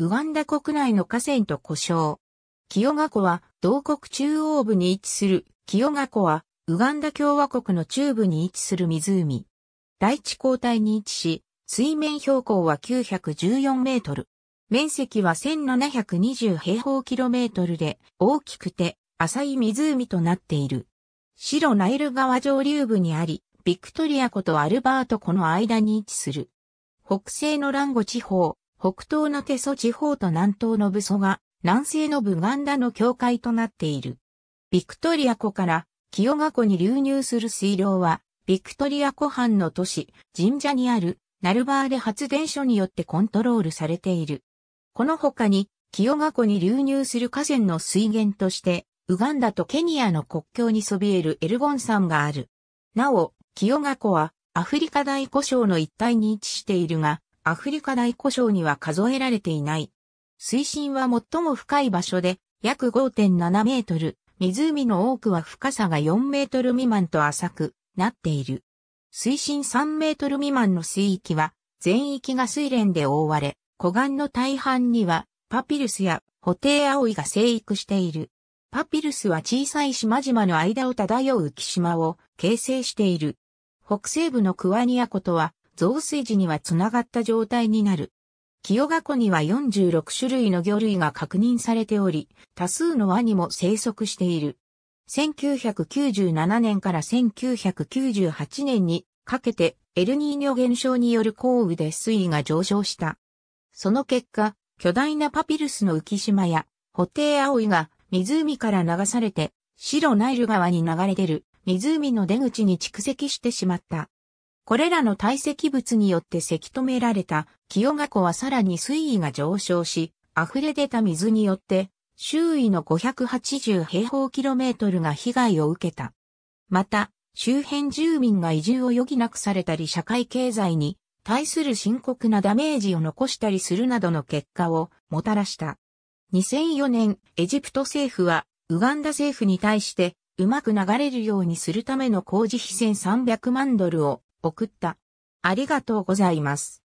ウガンダ国内の河川と故障。清賀湖は同国中央部に位置する清賀湖はウガンダ共和国の中部に位置する湖。大地交代に位置し、水面標高は914メートル。面積は1720平方キロメートルで大きくて浅い湖となっている。白ナイル川上流部にあり、ビクトリア湖とアルバート湖の間に位置する。北西のランゴ地方、北東のテソ地方と南東のブソが南西のブガンダの境界となっている。ビクトリア湖から清賀湖に流入する水量は、ビクトリア湖畔の都市、神社にあるナルバーレ発電所によってコントロールされている。この他に、清賀湖に流入する河川の水源として、ウガンダとケニアの国境にそびえるエルゴン山がある。なお、清賀湖はアフリカ大古礁の一帯に位置しているが、アフリカ大古礁には数えられていない。水深は最も深い場所で約5.7メートル、湖の多くは深さが4メートル未満と浅くなっている。水深3メートル未満の水域は全域が水蓮で覆われ、湖岸の大半にはパピルスやホテイアオイが生育している。パピルスは小さい島々の間を漂う浮島を形成している。北西部のクワニア湖とは増水時にはつながった状態になる。清賀湖には46種類の魚類が確認されており、多数のワニも生息している。1997年から1998年にかけてエルニーニョ現象による降雨で水位が上昇した。その結果、巨大なパピルスの浮島や、ホテイアオイが湖から流されて、白ナイル川に流れ出る湖の出口に蓄積してしまった。これらの堆積物によってせき止められた清賀湖はさらに水位が上昇し、溢れ出た水によって周囲の580平方キロメートルが被害を受けた。また、周辺住民が移住を余儀なくされたり社会経済に対する深刻なダメージを残したりするなどの結果をもたらした。2004年、エジプト政府はウガンダ政府に対してうまく流れるようにするための工事費1300万ドルを送った。ありがとうございます。